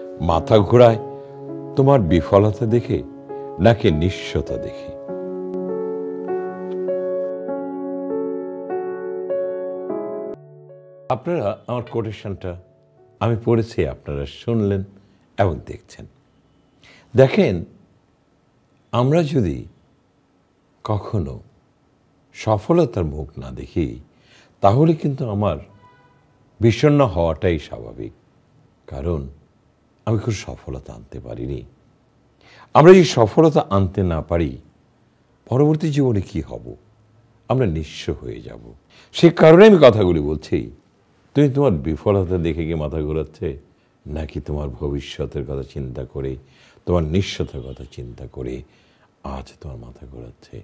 মাথা ঘোরায় তোমার বিফলতা দেখে নাকি নিঃস্বতা দেখে? আপনারা আমার কোটেশনটা আমি পড়েছি, আপনারা শুনলেন এবং দেখছেন। দেখেন, আমরা যদি কখনো সফলতার মুখ না দেখি, তাহলে কিন্তু আমার বিষণ্ণ হওয়াটাই স্বাভাবিক। কারণ আমি খুব সফলতা আনতে পারিনি। আমরা যদি সফলতা আনতে না পারি, পরবর্তী জীবনে কি হব? আমরা নিঃস্ব হয়ে যাব। সে কারণে আমি কথাগুলি বলছি। তুমি তোমার বিফলতা দেখে কি মাথা ঘোরাচ্ছে? নাকি তোমার ভবিষ্যতের কথা চিন্তা করে, তোমার নিঃস্বতার কথা চিন্তা করে আজ তোমার মাথা ঘোরাচ্ছে?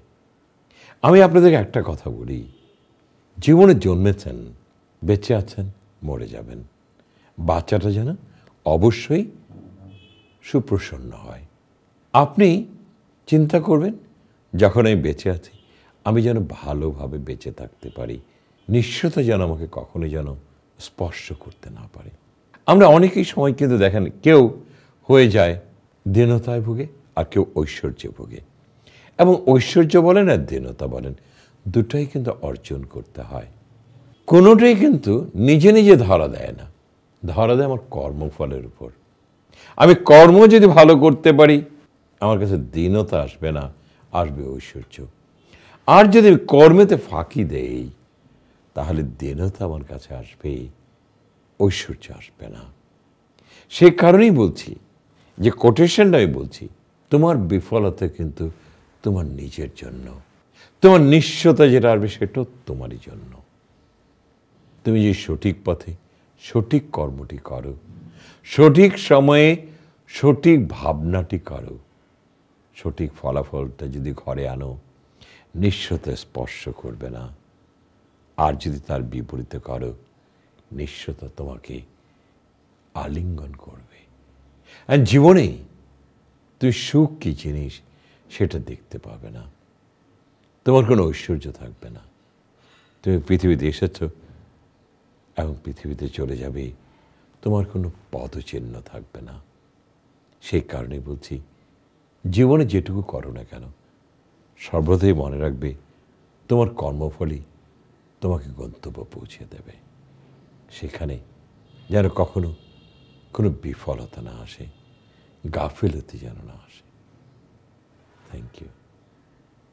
আমি আপনাদেরকে একটা কথা বলি। জীবনে জন্মেছেন, বেঁচে আছেন, মরে যাবেন। বাচ্চাটা যেন অবশ্যই সুপ্রসন্ন হয়। আপনি চিন্তা করবেন, যখন আমি বেঁচে আছি, আমি যেন ভালোভাবে বেঁচে থাকতে পারি। নিশ্চয়তা যেন আমাকে কখনোই যেন স্পর্শ করতে না পারে। আমরা অনেকেই সময় কিন্তু দেখেন, কেউ হয়ে যায় দীনতায় ভোগে আর কেউ ঐশ্বর্যে ভোগে। এবং ঐশ্বর্য বলেন আর দীনতা বলেন, দুটাই কিন্তু অর্জন করতে হয়। কোনোটাই কিন্তু নিজে নিজে ধরা দেয় না। ধরা দেয় আমার কর্মফলের উপর। আমি কর্ম যদি ভালো করতে পারি, আমার কাছে দীনতা আসবে না, আসবে ঐশ্বর্য। আর যদি কর্মেতে ফাঁকি দেই, তাহলে দীনতা আমার কাছে আসবে, ঐশ্বর্য আসবে না। সে কারণেই বলছি, যে কোটেশনটা আমি বলছি, তোমার বিফলতা কিন্তু তোমার নিজের জন্য। তোমার নিঃস্বতা যেটা আসবে, সেটাও তোমারই জন্য। তুমি যে সঠিক পথে সঠিক কর্মটি করো। সঠিক সময়ে সঠিক ভাবনাটি করো। সঠিক ফলাফলটা যদি ঘরে আনো নিঃস্বতা স্পর্শ করবে না। আর যদি তার বিপরীতে করো নিঃস্বতা তোমাকে আলিঙ্গন করবে। আর জীবনে তুই সুখ কি জিনিস সেটা দেখতে পাবে না। তোমার কোনো ঐশ্বর্য থাকবে না। তুমি পৃথিবীতে এসেছ এবং পৃথিবীতে চলে যাবে, তোমার কোনো পদচিহ্ন থাকবে না। সেই কারণে বলছি, জীবনে যেটুকু করো না কেন, সর্বদাই মনে রাখবে, তোমার কর্মফলই তোমাকে গন্তব্য পৌঁছে দেবে। সেখানে যেন কখনো কোনো বিফলতা না আসে, গাফিলতি যেন না আসে। Thank you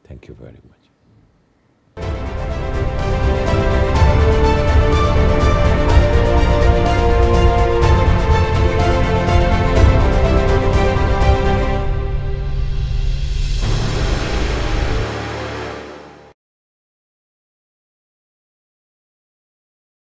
thank you very much